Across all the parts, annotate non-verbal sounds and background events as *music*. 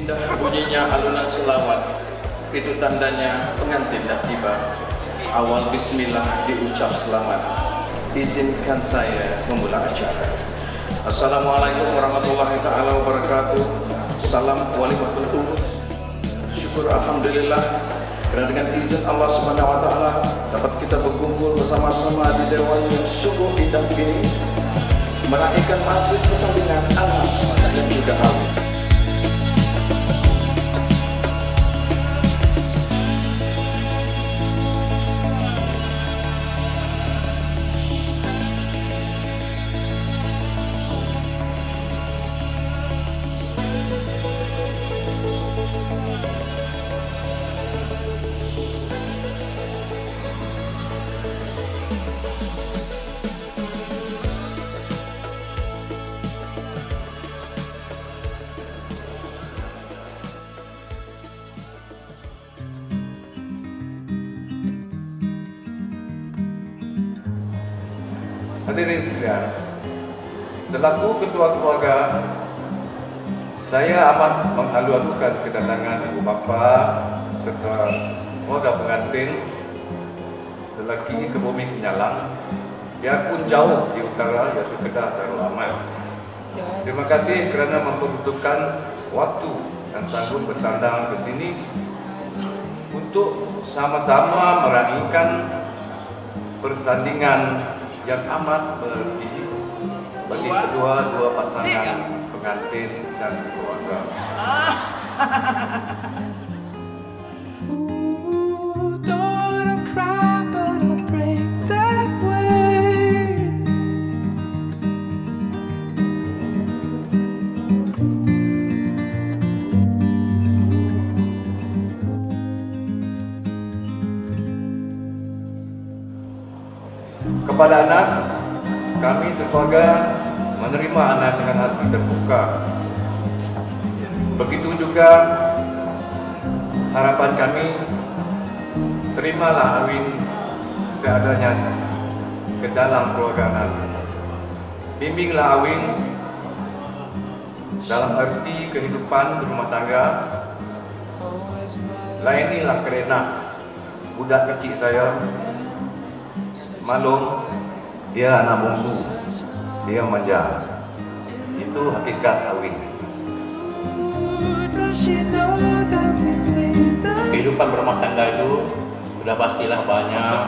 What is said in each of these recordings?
Indah bunyinya alunan selawat. Itu tandanya pengantin dah tiba. Awal bismillah diucap selamat. Izinkan saya memulai acara. Assalamualaikum warahmatullahi taala wabarakatuh. Salam walimatul Syukur Alhamdulillah. Dan dengan izin Allah Subhanahu Wa Taala dapat kita berkumpul bersama-sama di dewan yang sungguh indah ini. Meraihkan majlis persalinan Anas yang juga. Hadirin sekalian, selaku ketua keluarga, saya amat menghalu-halukan kedatangan ibu bapa serta keluarga pengantin lelaki ke bumi Kenyalang biarpun jauh di utara yaitu Kedah Darul Aman. Terima kasih kerana memperuntukkan waktu dan sanggup bertandang ke sini untuk sama-sama meraihkan persandingan yang amat berarti bagi kedua dua pasangan pengantin dan keluarga. *laughs* Kepada Anas, kami sekeluarga menerima Anas dengan hati terbuka. Begitu juga harapan kami, terimalah Awin seadanya ke dalam keluarga Anas. Bimbinglah Awin dalam arti kehidupan berumah tangga. Lainilah kerena budak kecil saya Malum dia anak bungsu dia manja itu hakikat Awin Ooh, does she know that we played the kehidupan berumah tangga itu sudah pastilah banyak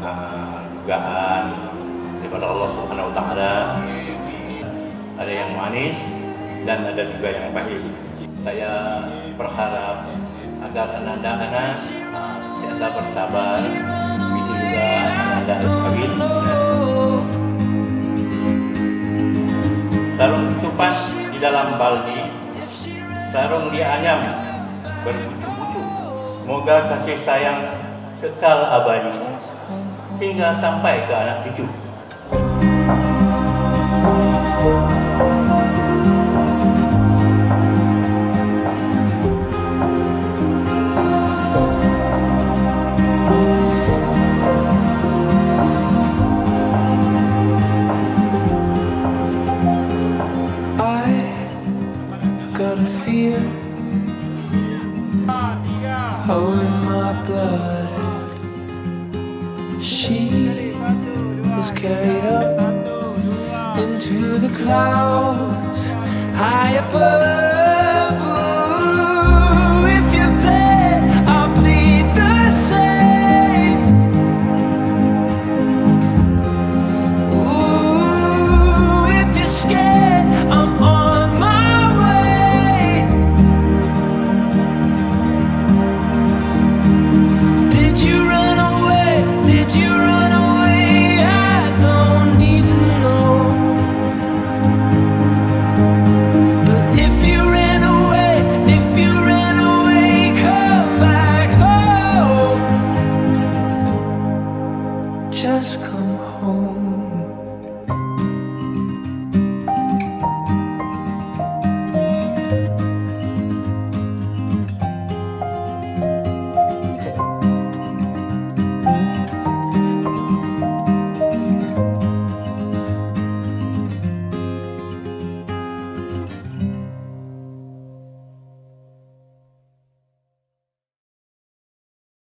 uh, dugaan daripada Allah Subhanahu Wa Taala. Ada yang manis dan ada juga yang pahit. Saya berharap agar anak-anak senantiasa bersabar. Begitu juga anak-anak kawin. Sarung ketupat di dalam baldi, sarung di anyam berbucu-bucu. Semoga kasih sayang kekal abadi hingga sampai ke anak cucu. I I feel Oh, in my blood. She was carried up Into the clouds High above.